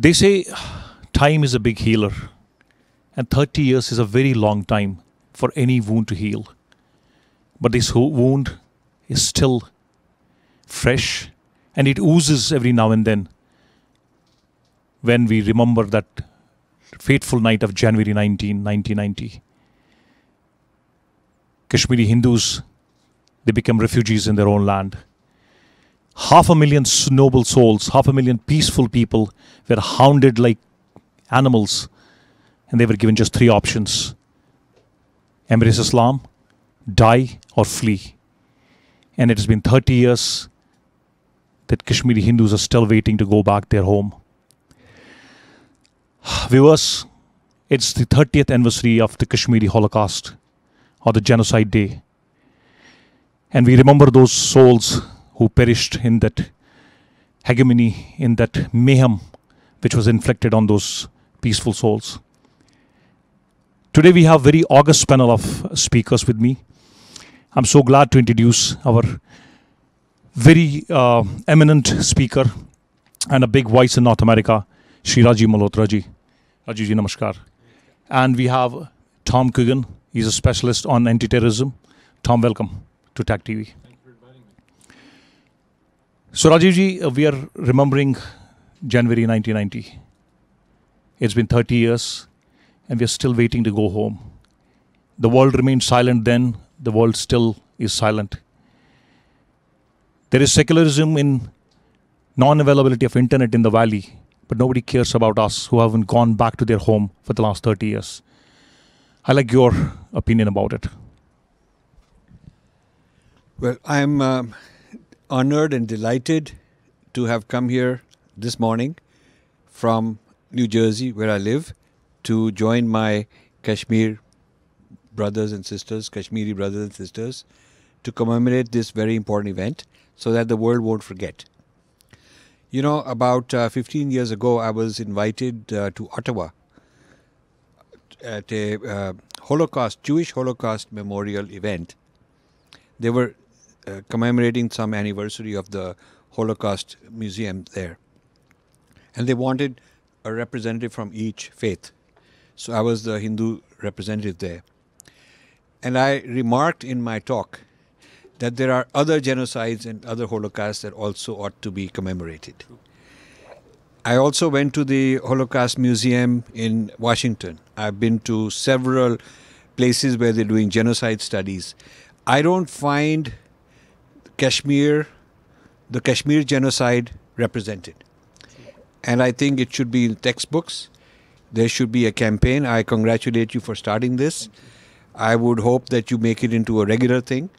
They say time is a big healer, and 30 years is a very long time for any wound to heal. But this wound is still fresh and it oozes every now and then when we remember that fateful night of January 19, 1990. Kashmiri Hindus, they become refugees in their own land. Half a million noble souls, half a million peaceful people were hounded like animals, and they were given just three options embrace Islam, die, or flee. And it has been 30 years that Kashmiri Hindus are still waiting to go back their home. Viewers, it's the 30th anniversary of the Kashmiri Holocaust or the Genocide Day. And we remember those souls who perished in that hegemony, in that mayhem which was inflicted on those peaceful souls. Today we have very august panel of speakers with me. I'm so glad to introduce our very uh, eminent speaker and a big voice in North America, Shri Rajiv Malhotra ji. Rajiv ji, namaskar. And we have Tom Quiggin. He's a specialist on anti-terrorism. Tom, welcome to TAG TV. So Rajiv ji, uh, we are remembering January 1990. It's been 30 years and we are still waiting to go home. The world remained silent then, the world still is silent. There is secularism in non availability of internet in the valley, but nobody cares about us who haven't gone back to their home for the last 30 years. I like your opinion about it. Well, I'm honored and delighted to have come here this morning from New Jersey, where I live, to join my Kashmir brothers and sisters, Kashmiri brothers and sisters, to commemorate this very important event so that the world won't forget. You know, about uh, 15 years ago, I was invited uh, to Ottawa at a uh, Holocaust, Jewish Holocaust memorial event. There were uh, commemorating some anniversary of the Holocaust Museum there. And they wanted a representative from each faith. So I was the Hindu representative there. And I remarked in my talk that there are other genocides and other Holocausts that also ought to be commemorated. I also went to the Holocaust Museum in Washington. I've been to several places where they're doing genocide studies. I don't find Kashmir, the Kashmir genocide represented. And I think it should be in textbooks. There should be a campaign. I congratulate you for starting this. I would hope that you make it into a regular thing,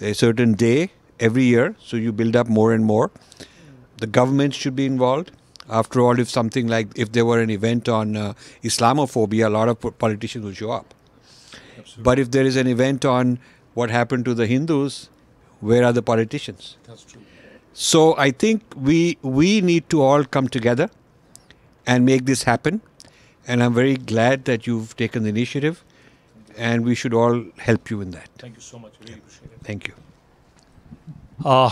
a certain day every year, so you build up more and more. The government should be involved. After all, if something like if there were an event on uh, Islamophobia, a lot of politicians would show up. But if there is an event on what happened to the Hindus, where are the politicians? That's true. So I think we we need to all come together and make this happen. And I'm very glad that you've taken the initiative, and we should all help you in that. Thank you so much. Really appreciate it. Thank you. Uh,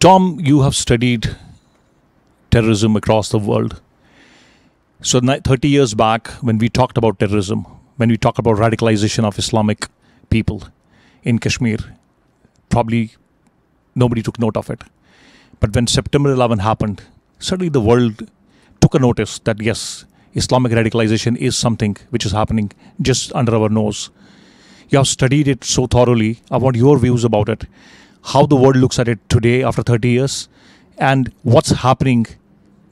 Tom, you have studied terrorism across the world. So, 30 years back, when we talked about terrorism, when we talked about radicalization of Islamic people in Kashmir, probably nobody took note of it. But when September 11 happened, suddenly the world took a notice that yes, Islamic radicalization is something which is happening just under our nose. You have studied it so thoroughly. I want your views about it how the world looks at it today after 30 years and what's happening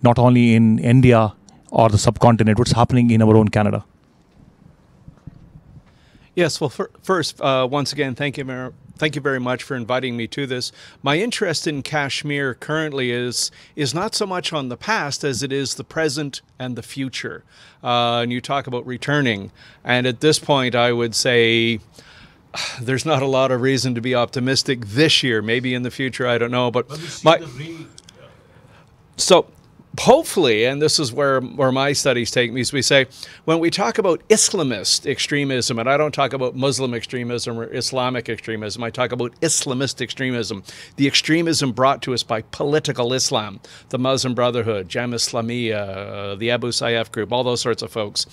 not only in India or the subcontinent, what's happening in our own Canada. Yes, well, fir- first, uh, once again, thank you, Mar- thank you very much for inviting me to this. My interest in Kashmir currently is is not so much on the past as it is the present and the future. Uh, and you talk about returning, and at this point, I would say there's not a lot of reason to be optimistic this year. Maybe in the future, I don't know. But my so hopefully, and this is where, where my studies take me, is we say when we talk about Islamist extremism, and I don't talk about Muslim extremism or Islamic extremism, I talk about Islamist extremism, the extremism brought to us by political Islam, the Muslim Brotherhood, Jam Islamiyah, uh, the Abu Sayyaf group, all those sorts of folks.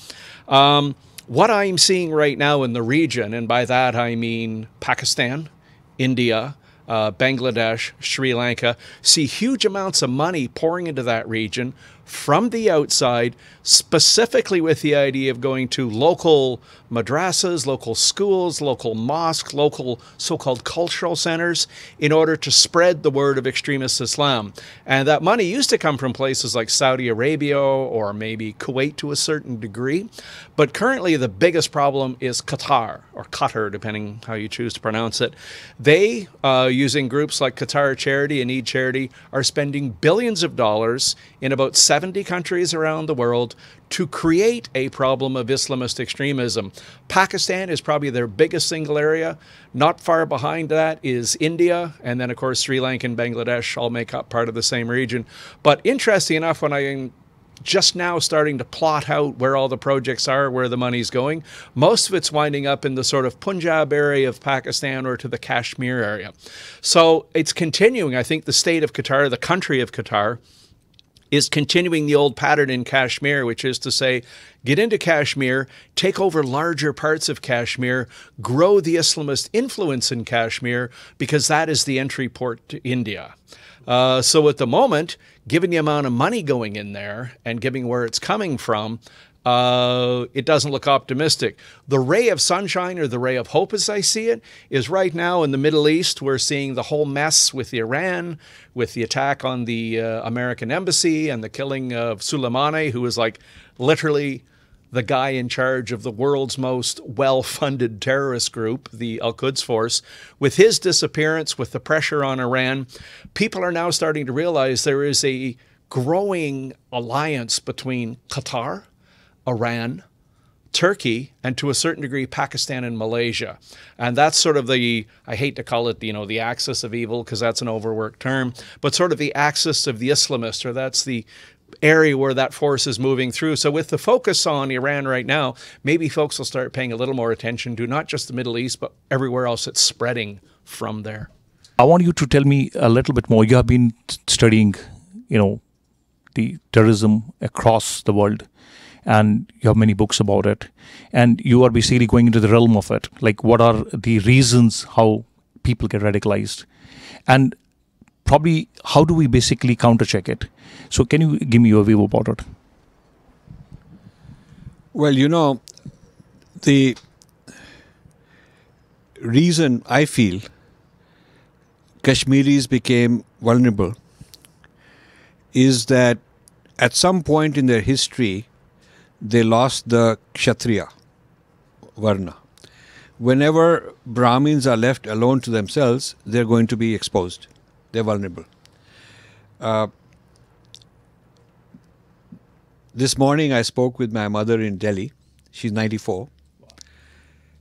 Um, what I'm seeing right now in the region, and by that I mean Pakistan, India, uh, Bangladesh, Sri Lanka, see huge amounts of money pouring into that region from the outside, specifically with the idea of going to local madrasas, local schools, local mosques, local so called cultural centers in order to spread the word of extremist Islam. And that money used to come from places like Saudi Arabia or maybe Kuwait to a certain degree. But currently, the biggest problem is Qatar or Qatar, depending how you choose to pronounce it. They, uh, using groups like Qatar Charity and Eid Charity, are spending billions of dollars in about 70 countries around the world to create a problem of Islamist extremism. Pakistan is probably their biggest single area. Not far behind that is India, and then, of course, Sri Lanka and Bangladesh all make up part of the same region. But interesting enough, when I just now starting to plot out where all the projects are, where the money's going. Most of it's winding up in the sort of Punjab area of Pakistan or to the Kashmir area. So it's continuing. I think the state of Qatar, the country of Qatar, is continuing the old pattern in Kashmir, which is to say, get into Kashmir, take over larger parts of Kashmir, grow the Islamist influence in Kashmir, because that is the entry port to India. Uh, so at the moment, given the amount of money going in there and given where it's coming from, uh, it doesn't look optimistic. The ray of sunshine or the ray of hope, as I see it, is right now in the Middle East. We're seeing the whole mess with the Iran, with the attack on the uh, American embassy and the killing of Soleimani, who was like literally the guy in charge of the world's most well funded terrorist group, the Al Quds Force. With his disappearance, with the pressure on Iran, people are now starting to realize there is a growing alliance between Qatar, Iran, Turkey, and to a certain degree, Pakistan and Malaysia. And that's sort of the, I hate to call it, you know, the axis of evil because that's an overworked term, but sort of the axis of the Islamist, or that's the area where that force is moving through. So with the focus on Iran right now, maybe folks will start paying a little more attention to not just the Middle East, but everywhere else it's spreading from there. I want you to tell me a little bit more. You have been studying, you know, the terrorism across the world and you have many books about it. And you are basically going into the realm of it. Like what are the reasons how people get radicalized? And probably how do we basically counter check it? So can you give me your view about it? Well you know the reason i feel kashmiris became vulnerable is that at some point in their history they lost the Kshatriya Varna. Whenever Brahmins are left alone to themselves, they're going to be exposed. They're vulnerable. Uh, this morning I spoke with my mother in Delhi. She's 94.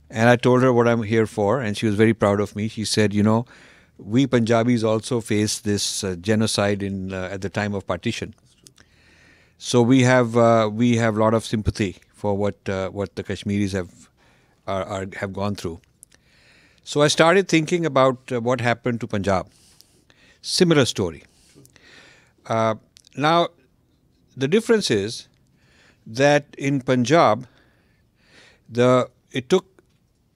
And I told her what I'm here for, and she was very proud of me. She said, You know, we Punjabis also faced this uh, genocide in uh, at the time of partition. So we have uh, we have a lot of sympathy for what uh, what the Kashmiris have are, are, have gone through. So I started thinking about uh, what happened to Punjab. Similar story. Uh, now, the difference is that in Punjab, the it took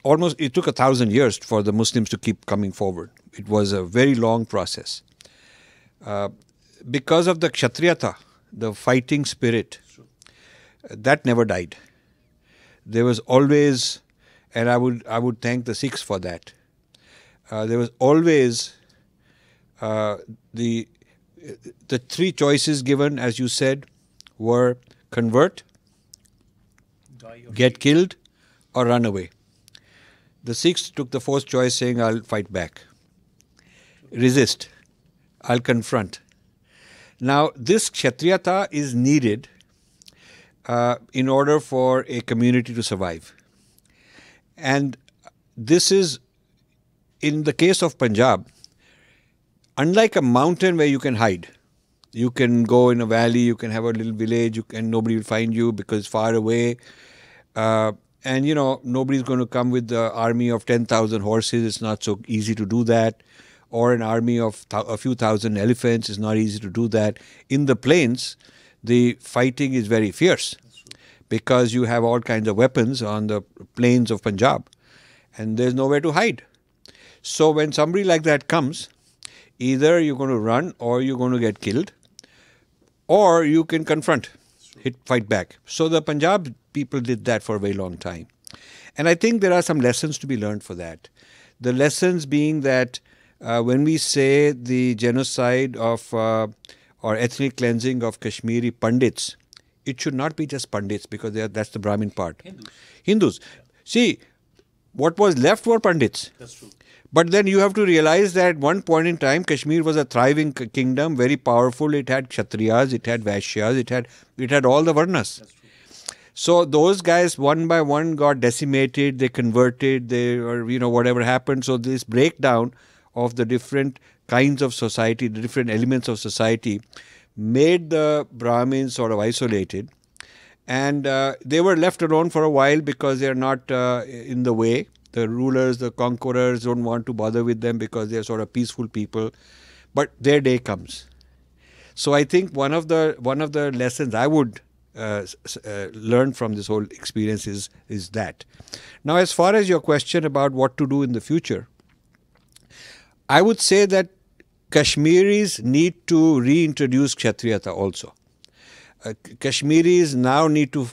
almost it took a thousand years for the Muslims to keep coming forward. It was a very long process. Uh, because of the Kshatriyata, the fighting spirit, that never died. There was always, and I would I would thank the Sikhs for that. Uh, there was always uh, the the three choices given, as you said, were convert, get killed, or run away. The Sikhs took the fourth choice, saying, "I'll fight back, resist, I'll confront." Now, this kshatriyata is needed uh, in order for a community to survive. And this is, in the case of Punjab, unlike a mountain where you can hide, You can go in a valley, you can have a little village, you can nobody will find you because it's far away. Uh, and you know nobody's going to come with the army of 10,000 horses. It's not so easy to do that. Or an army of th- a few thousand elephants. It's not easy to do that. In the plains, the fighting is very fierce because you have all kinds of weapons on the plains of Punjab and there's nowhere to hide. So when somebody like that comes, either you're going to run or you're going to get killed or you can confront, hit, fight back. So the Punjab people did that for a very long time. And I think there are some lessons to be learned for that. The lessons being that uh, when we say the genocide of uh, or ethnic cleansing of Kashmiri Pandits, it should not be just Pandits because are, that's the Brahmin part. Hindus. Hindus. See, what was left were Pandits. That's true. But then you have to realize that at one point in time, Kashmir was a thriving kingdom, very powerful. It had Kshatriyas, it had Vaishyas, it had it had all the Varnas. So those guys, one by one, got decimated. They converted. They or you know whatever happened. So this breakdown of the different kinds of society, the different elements of society, made the Brahmins sort of isolated, and uh, they were left alone for a while because they are not uh, in the way the rulers, the conquerors don't want to bother with them because they're sort of peaceful people. But their day comes. So I think one of the one of the lessons I would uh, uh, learn from this whole experience is is that. Now, as far as your question about what to do in the future, I would say that Kashmiris need to reintroduce Kshatriyata also. Uh, Kashmiris now need to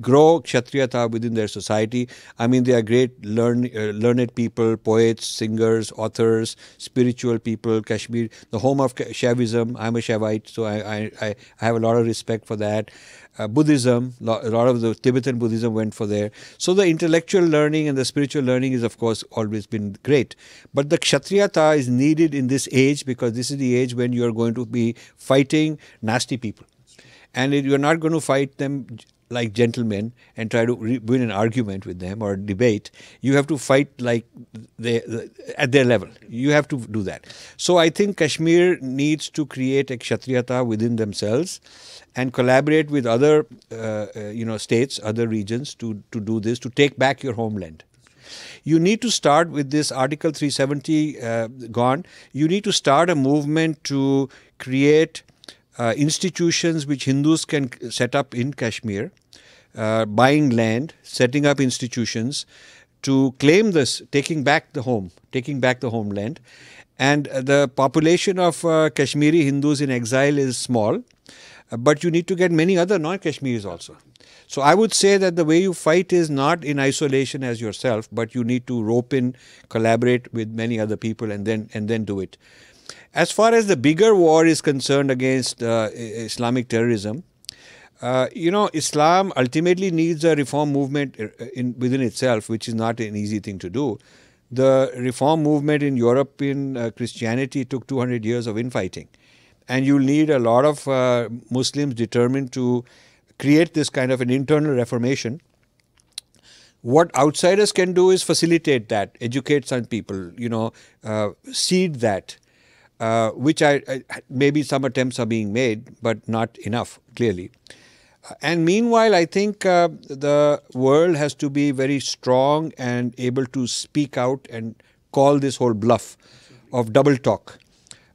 grow Kshatriyata within their society. I mean, they are great learn, uh, learned people, poets, singers, authors, spiritual people. Kashmir, the home of Shaivism. I'm a Shaivite, so I, I, I have a lot of respect for that. Uh, Buddhism, a lot of the Tibetan Buddhism went for there. So the intellectual learning and the spiritual learning is, of course, always been great. But the Kshatriyata is needed in this age because this is the age when you are going to be fighting nasty people. And you're not going to fight them like gentlemen and try to win an argument with them or debate. You have to fight like they, at their level. You have to do that. So I think Kashmir needs to create a kshatriyata within themselves and collaborate with other uh, uh, you know states, other regions to, to do this, to take back your homeland. You need to start with this Article 370 uh, gone. You need to start a movement to create uh, institutions which Hindus can set up in Kashmir, uh, buying land, setting up institutions to claim this, taking back the home, taking back the homeland. And the population of uh, Kashmiri Hindus in exile is small, uh, but you need to get many other non Kashmiris also. So I would say that the way you fight is not in isolation as yourself, but you need to rope in, collaborate with many other people, and then and then do it. As far as the bigger war is concerned against uh, Islamic terrorism, uh, you know, Islam ultimately needs a reform movement uh, in, within itself, which is not an easy thing to do. The reform movement in European uh, Christianity took 200 years of infighting. And you'll need a lot of uh, Muslims determined to create this kind of an internal reformation. What outsiders can do is facilitate that, educate some people, you know, uh, seed that uh, which I, I, maybe some attempts are being made, but not enough, clearly. And meanwhile, I think uh, the world has to be very strong and able to speak out and call this whole bluff of double talk.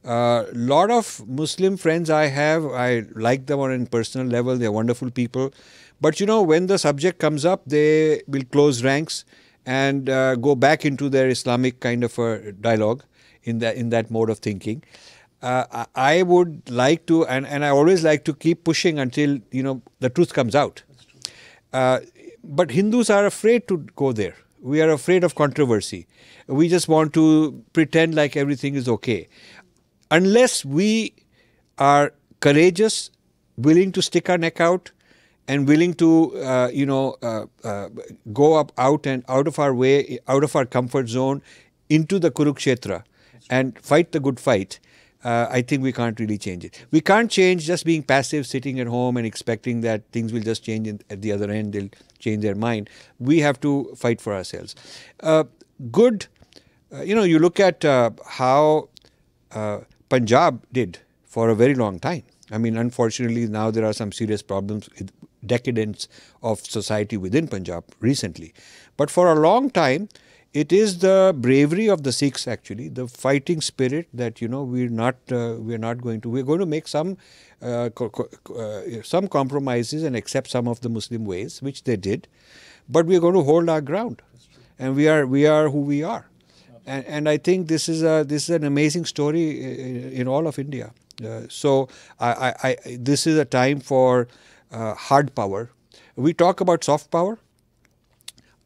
A uh, lot of Muslim friends I have, I like them on a personal level, they're wonderful people. But you know, when the subject comes up, they will close ranks and uh, go back into their Islamic kind of a dialogue in that in that mode of thinking. Uh, I would like to, and, and I always like to keep pushing until you know the truth comes out. Uh, but Hindus are afraid to go there. We are afraid of controversy. We just want to pretend like everything is okay. Unless we are courageous, willing to stick our neck out, and willing to, uh, you know, uh, uh, go up out and out of our way, out of our comfort zone, into the Kurukshetra, and fight the good fight, uh, I think we can't really change it. We can't change just being passive, sitting at home and expecting that things will just change in, at the other end, they'll change their mind. We have to fight for ourselves. Uh, good, uh, you know, you look at uh, how uh, Punjab did for a very long time. I mean, unfortunately, now there are some serious problems with decadence of society within Punjab recently. But for a long time, it is the bravery of the Sikhs actually, the fighting spirit that you know we're not uh, we're not going to we're going to make some uh, co co uh, some compromises and accept some of the Muslim ways, which they did, but we're going to hold our ground, and we are we are who we are, and, and I think this is a this is an amazing story in, in all of India. Uh, so I, I, I, this is a time for uh, hard power. We talk about soft power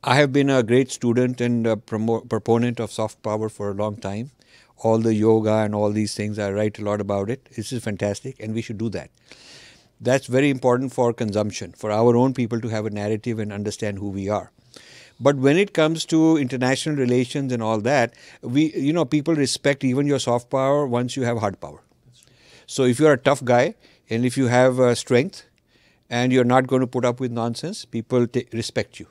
I have been a great student and a proponent of soft power for a long time. All the yoga and all these things, I write a lot about it. This is fantastic, and we should do that. That's very important for consumption, for our own people to have a narrative and understand who we are. But when it comes to international relations and all that, we, you know, people respect even your soft power once you have hard power. So if you are a tough guy and if you have uh, strength and you're not going to put up with nonsense, people respect you.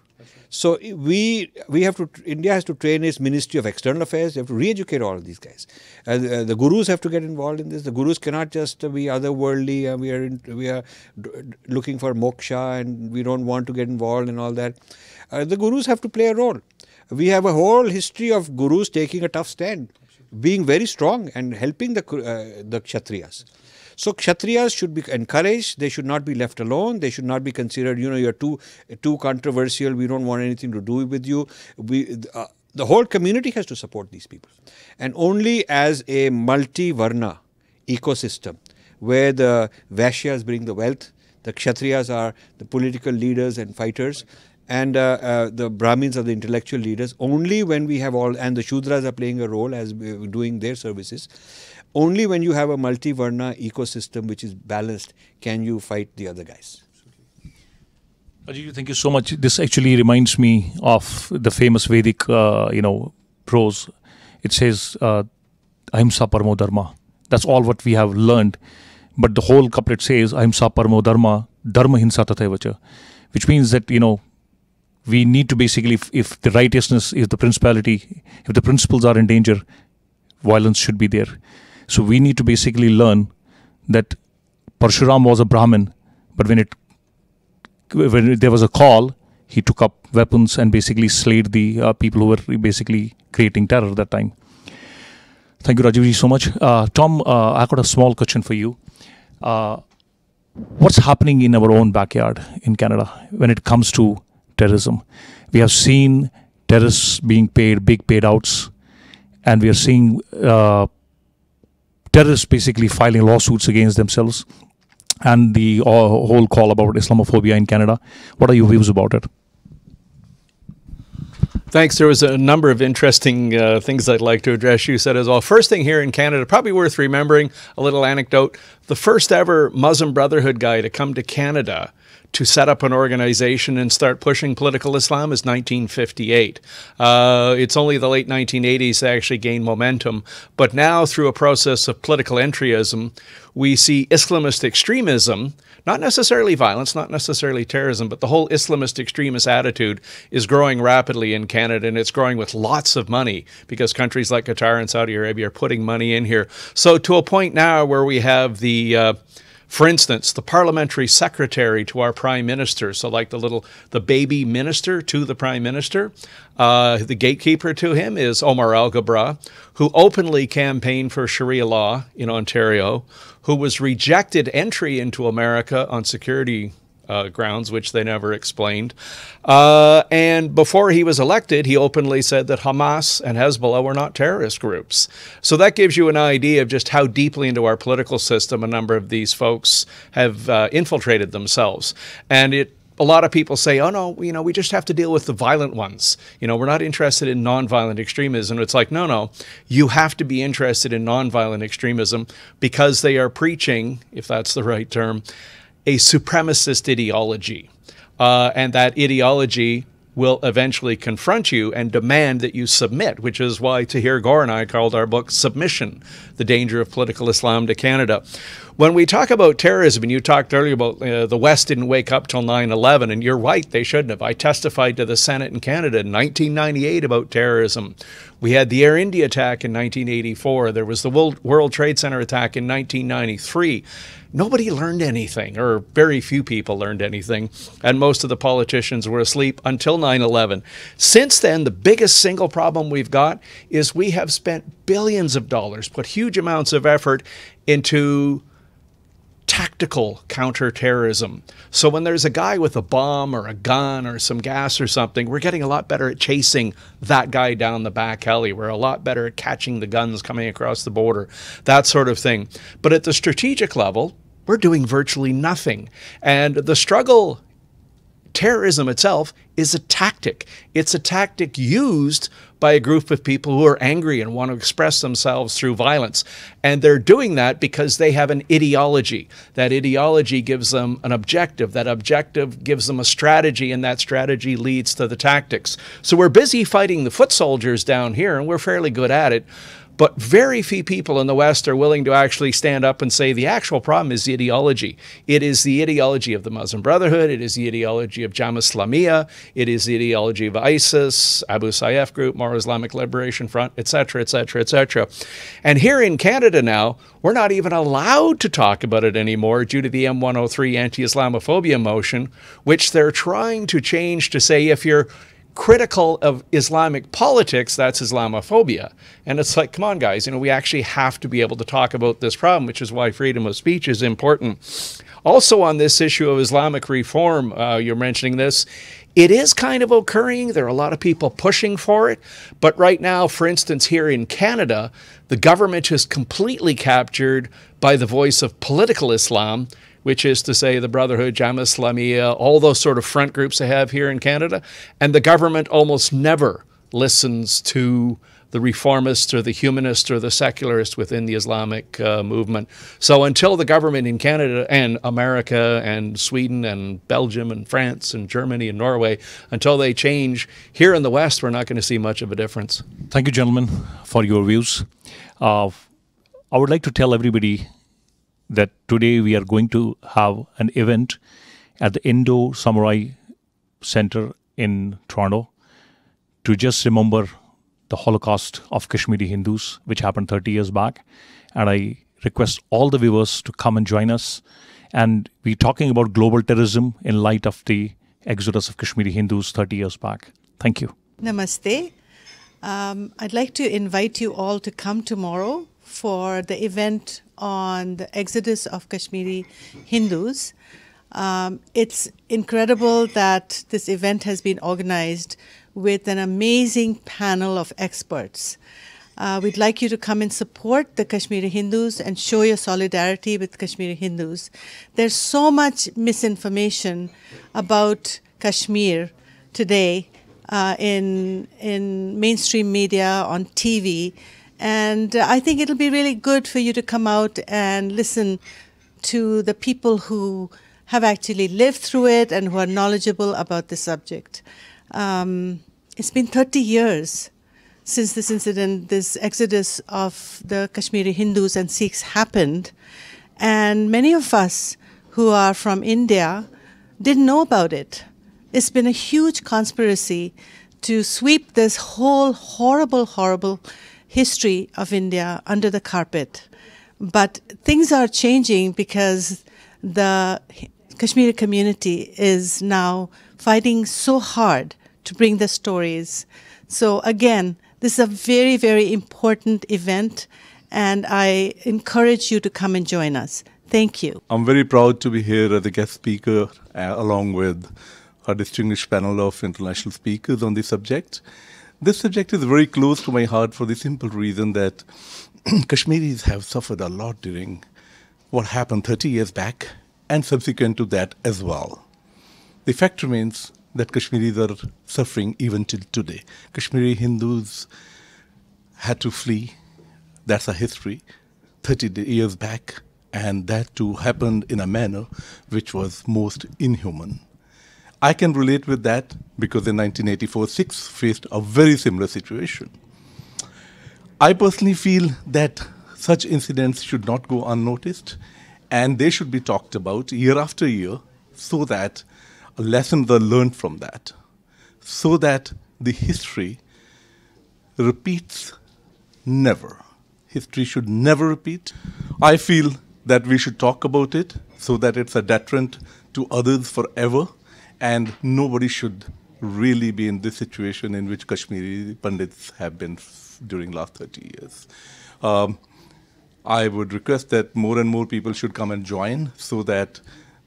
So we we have to India has to train its Ministry of External Affairs. They have to re-educate all of these guys. Uh, the gurus have to get involved in this. The gurus cannot just be otherworldly. Uh, we are in, we are looking for moksha and we don't want to get involved in all that. Uh, the gurus have to play a role. We have a whole history of gurus taking a tough stand, being very strong and helping the uh, the kshatriyas. So Kshatriyas should be encouraged. They should not be left alone. They should not be considered, you know, you're too too controversial. We don't want anything to do with you. We uh, the whole community has to support these people, and only as a multi-varna ecosystem where the Vaishyas bring the wealth, the Kshatriyas are the political leaders and fighters, and uh, uh, the Brahmins are the intellectual leaders. Only when we have all, and the Shudras are playing a role as doing their services only when you have a multi-varna ecosystem which is balanced can you fight the other guys. Ajay, thank you so much. This actually reminds me of the famous Vedic, uh, you know, prose. It says, uh, "Ahimsa paramo dharma." That's all what we have learned. But the whole couplet says, "Ahimsa paramo dharma, dharma hinsa tataivacha," which means that you know we need to basically, if, if the righteousness is the principality, if the principles are in danger, violence should be there. So we need to basically learn that Parshuram was a Brahmin, but when it when there was a call, he took up weapons and basically slayed the uh, people who were basically creating terror at that time. Thank you, Rajivji, so much. Uh, Tom, uh, I got a small question for you. Uh, what's happening in our own backyard in Canada when it comes to terrorism? We have seen terrorists being paid big payouts, and we are seeing uh, terrorists basically filing lawsuits against themselves and the uh, whole call about Islamophobia in Canada. What are your views about it? Thanks. There was a number of interesting uh, things I'd like to address. You said as well. First thing here in Canada, probably worth remembering a little anecdote. The first ever Muslim Brotherhood guy to come to Canada to set up an organization and start pushing political Islam is 1958. Uh, it's only the late 1980s that actually gained momentum. But now, through a process of political entryism, we see Islamist extremism, not necessarily violence, not necessarily terrorism, but the whole Islamist extremist attitude is growing rapidly in Canada and it's growing with lots of money because countries like Qatar and Saudi Arabia are putting money in here. So, to a point now where we have the uh, for instance, the parliamentary secretary to our prime minister, so like the little, the baby minister to the prime minister, uh, the gatekeeper to him is Omar Alghabra, who openly campaigned for Sharia law in Ontario, who was rejected entry into America on security uh, grounds, which they never explained. Uh, and before he was elected, he openly said that Hamas and Hezbollah were not terrorist groups. So that gives you an idea of just how deeply into our political system a number of these folks have uh, infiltrated themselves. And it a lot of people say, oh no, you know, we just have to deal with the violent ones. You know, we're not interested in nonviolent extremism. It's like, no, no, you have to be interested in nonviolent extremism because they are preaching, if that's the right term, a supremacist ideology. Uh, and that ideology will eventually confront you and demand that you submit, which is why Tahir Gora and I called our book Submission The Danger of Political Islam to Canada. When we talk about terrorism, and you talked earlier about uh, the West didn't wake up till 9 11, and you're right, they shouldn't have. I testified to the Senate in Canada in 1998 about terrorism. We had the Air India attack in 1984, there was the World, World Trade Center attack in 1993 nobody learned anything, or very few people learned anything, and most of the politicians were asleep until 9 11. Since then, the biggest single problem we've got is we have spent billions of dollars, put huge amounts of effort into tactical counterterrorism. So when there's a guy with a bomb or a gun or some gas or something, we're getting a lot better at chasing that guy down the back alley. We're a lot better at catching the guns coming across the border, that sort of thing. But at the strategic level, we're doing virtually nothing. And the struggle terrorism itself is a tactic. It's a tactic used by a group of people who are angry and want to express themselves through violence. And they're doing that because they have an ideology. That ideology gives them an objective. That objective gives them a strategy, and that strategy leads to the tactics. So we're busy fighting the foot soldiers down here, and we're fairly good at it. But very few people in the West are willing to actually stand up and say the actual problem is the ideology. It is the ideology of the Muslim Brotherhood. It is the ideology of Jamaat Islamiyah. It is the ideology of ISIS, Abu Sayyaf Group, Moro Islamic Liberation Front, etc., etc., etc. And here in Canada now, we're not even allowed to talk about it anymore due to the M103 anti-Islamophobia motion, which they're trying to change to say if you're critical of Islamic politics, that's Islamophobia. And it's like, come on, guys, you know, we actually have to be able to talk about this problem, which is why freedom of speech is important. Also, on this issue of Islamic reform, uh, you're mentioning this. It is kind of occurring. There are a lot of people pushing for it. But right now, for instance, here in Canada, the government is completely captured by the voice of political Islam, which is to say the Brotherhood, Jamaat Islamiyah, all those sort of front groups they have here in Canada. And the government almost never listens to the reformist or the humanist or the secularist within the Islamic uh, movement. So until the government in Canada and America and Sweden and Belgium and France and Germany and Norway, until they change, here in the West, we're not going to see much of a difference. Thank you, gentlemen, for your views. Uh, I would like to tell everybody that today we are going to have an event at the Indo Samurai Center in Toronto to just remember the Holocaust of Kashmiri Hindus, which happened 30 years back. And I request all the viewers to come and join us. And we're talking about global terrorism in light of the exodus of Kashmiri Hindus 30 years back. Thank you. Namaste. Um, I'd like to invite you all to come tomorrow for the event on the exodus of Kashmiri Hindus. Um, it's incredible that this event has been organized with an amazing panel of experts. Uh, we'd like you to come and support the Kashmiri Hindus and show your solidarity with Kashmiri Hindus. There's so much misinformation about Kashmir today uh, in in mainstream media, on TV, and uh, I think it'll be really good for you to come out and listen to the people who have actually lived through it and who are knowledgeable about the subject. Um, it's been 30 years since this incident, this exodus of the Kashmiri Hindus and Sikhs happened. And many of us who are from India didn't know about it. It's been a huge conspiracy to sweep this whole horrible, horrible history of India under the carpet. But things are changing because the Kashmiri community is now fighting so hard to bring the stories. So, again, this is a very, very important event, and I encourage you to come and join us. Thank you. I'm very proud to be here as a guest speaker, uh, along with a distinguished panel of international speakers on this subject. This subject is very close to my heart for the simple reason that Kashmiris have suffered a lot during what happened 30 years back and subsequent to that as well. The fact remains that Kashmiris are suffering even till today. Kashmiri Hindus had to flee. That's a history. 30 years back, and that too happened in a manner which was most inhuman. I can relate with that because in 1984, Sikhs faced a very similar situation. I personally feel that such incidents should not go unnoticed and they should be talked about year after year so that lessons are learned from that, so that the history repeats never. History should never repeat. I feel that we should talk about it so that it's a deterrent to others forever, and nobody should really be in this situation in which Kashmiri Pandits have been during last 30 years. Um, I would request that more and more people should come and join so that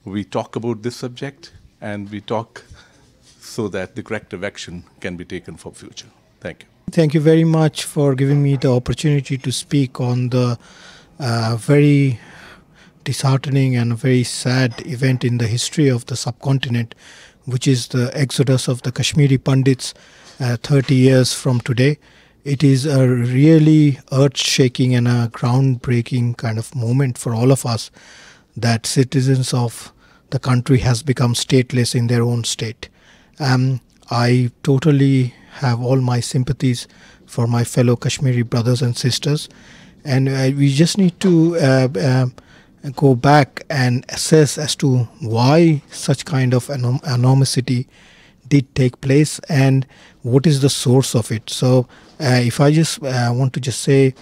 we talk about this subject and we talk so that the corrective action can be taken for future. Thank you. Thank you very much for giving me the opportunity to speak on the uh, very disheartening and a very sad event in the history of the subcontinent, which is the exodus of the Kashmiri Pandits uh, 30 years from today. It is a really earth shaking and a groundbreaking kind of moment for all of us that citizens of the country has become stateless in their own state. Um, I totally have all my sympathies for my fellow Kashmiri brothers and sisters, and uh, we just need to uh, uh, go back and assess as to why such kind of anom- did take place and what is the source of it. So, uh, if I just uh, want to just say,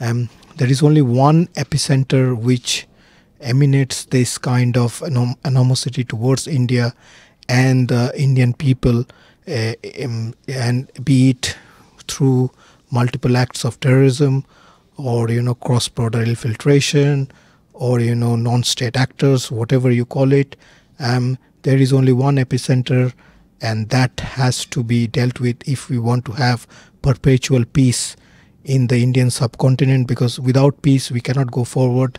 um, there is only one epicenter which emanates this kind of anom- towards India and the Indian people, uh, um, and be it through multiple acts of terrorism or you know cross-border infiltration or you know non-state actors, whatever you call it. Um, there is only one epicenter, and that has to be dealt with if we want to have perpetual peace in the Indian subcontinent. Because without peace, we cannot go forward.